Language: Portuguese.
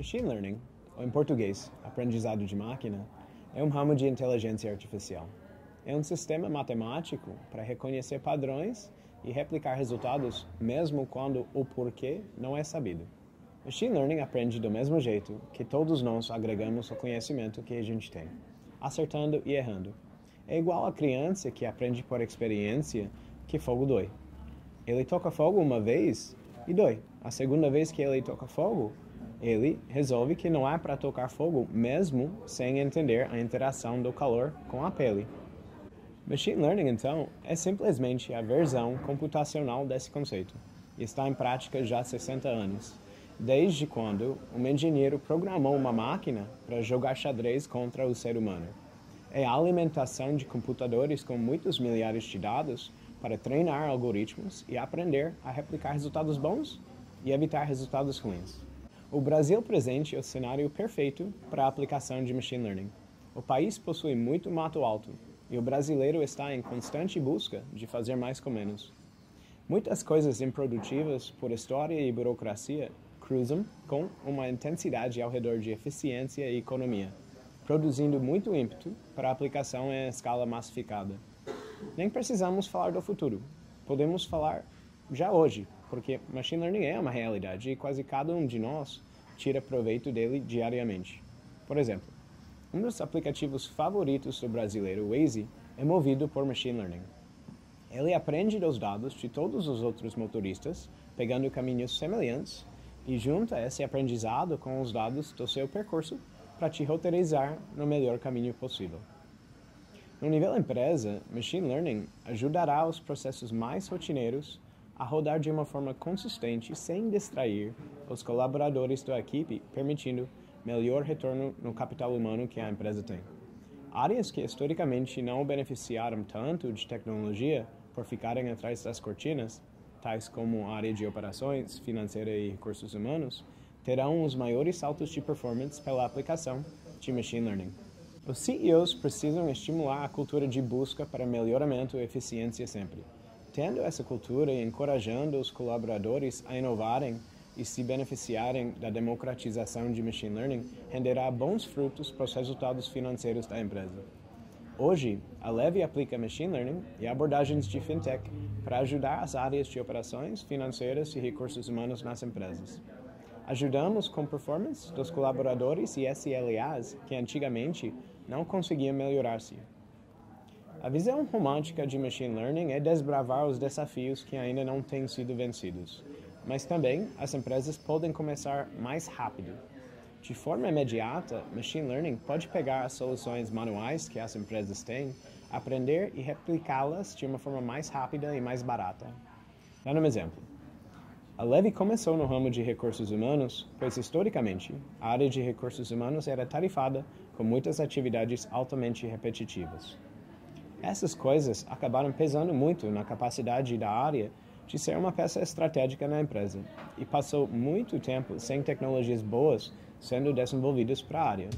Machine Learning, ou em português, aprendizado de máquina, é um ramo de inteligência artificial. É um sistema matemático para reconhecer padrões e replicar resultados mesmo quando o porquê não é sabido. Machine Learning aprende do mesmo jeito que todos nós agregamos o conhecimento que a gente tem, acertando e errando. É igual a criança que aprende por experiência que fogo dói. Ele toca fogo uma vez e dói. A segunda vez que ele toca fogo, ele resolve que não é para tocar fogo mesmo sem entender a interação do calor com a pele. Machine Learning, então, é simplesmente a versão computacional desse conceito e está em prática já há 60 anos, desde quando um engenheiro programou uma máquina para jogar xadrez contra o ser humano. É a alimentação de computadores com muitos milhares de dados para treinar algoritmos e aprender a replicar resultados bons e evitar resultados ruins. O Brasil presente é o cenário perfeito para a aplicação de machine learning. O país possui muito mato alto e o brasileiro está em constante busca de fazer mais com menos. Muitas coisas improdutivas por história e burocracia cruzam com uma intensidade ao redor de eficiência e economia, produzindo muito ímpeto para aplicação em escala massificada. Nem precisamos falar do futuro. Podemos falar já hoje, porque machine learning é uma realidade e quase cada um de nós tira proveito dele diariamente. Por exemplo, um dos aplicativos favoritos do brasileiro, Waze, é movido por machine learning. Ele aprende dos dados de todos os outros motoristas, pegando caminhos semelhantes, e junta esse aprendizado com os dados do seu percurso para te roteirizar no melhor caminho possível. No nível empresa, machine learning ajudará os processos mais rotineiros a rodar de uma forma consistente sem distrair os colaboradores da equipe, permitindo melhor retorno no capital humano que a empresa tem. Áreas que historicamente não beneficiaram tanto de tecnologia por ficarem atrás das cortinas, tais como a área de operações, financeira e recursos humanos, terão os maiores saltos de performance pela aplicação de machine learning. Os CEOs precisam estimular a cultura de busca para melhoramento e eficiência sempre. Tendo essa cultura e encorajando os colaboradores a inovarem e se beneficiarem da democratização de machine learning, renderá bons frutos para os resultados financeiros da empresa. Hoje, a Levy aplica machine learning e abordagens de fintech para ajudar as áreas de operações financeiras e recursos humanos nas empresas. Ajudamos com performance dos colaboradores e SLAs que antigamente não conseguiam melhorar-se. A visão romântica de machine learning é desbravar os desafios que ainda não têm sido vencidos, mas também as empresas podem começar mais rápido. De forma imediata, machine learning pode pegar as soluções manuais que as empresas têm, aprender e replicá-las de uma forma mais rápida e mais barata. Dando um exemplo. A Levy começou no ramo de recursos humanos, pois historicamente a área de recursos humanos era tarifada com muitas atividades altamente repetitivas. Essas coisas acabaram pesando muito na capacidade da área de ser uma peça estratégica na empresa e passou muito tempo sem tecnologias boas sendo desenvolvidas para a área.